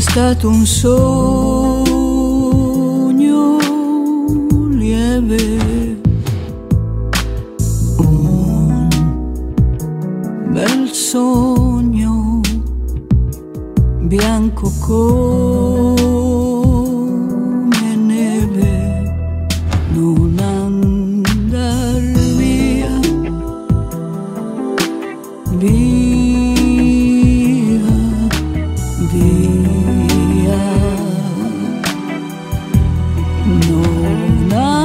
stato un sogno lieve, un bel sogno bianco come neve, non andar via, via, Non andar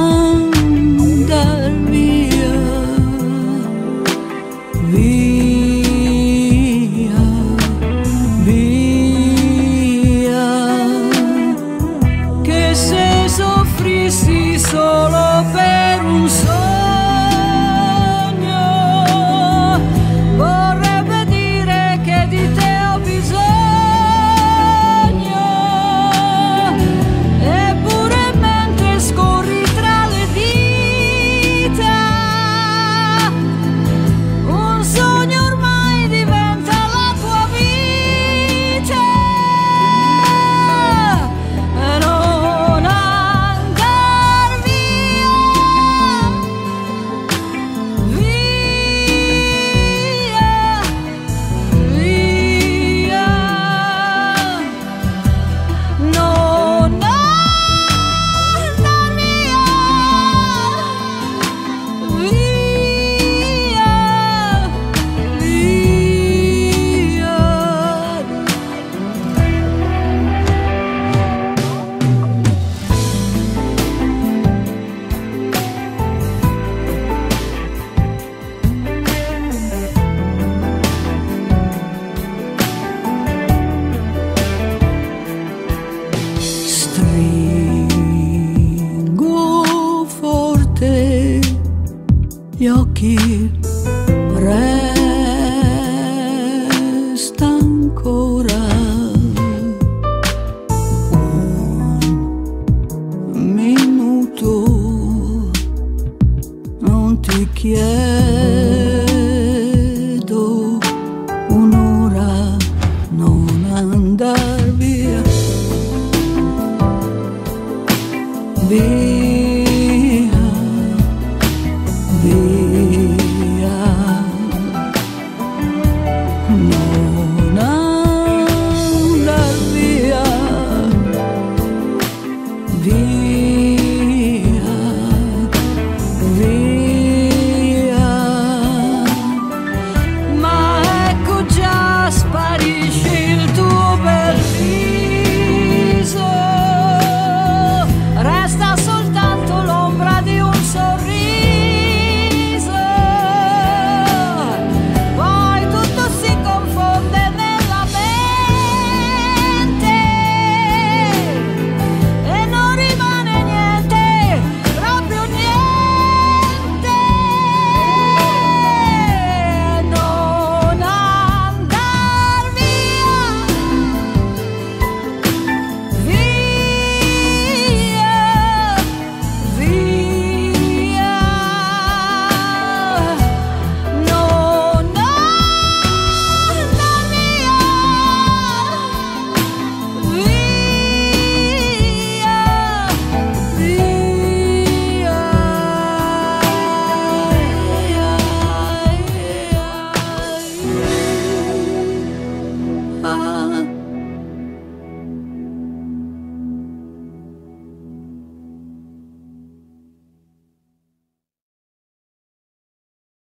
occhi, resta ancora un minuto, non ti chiedo un'ora, non andar via. Via.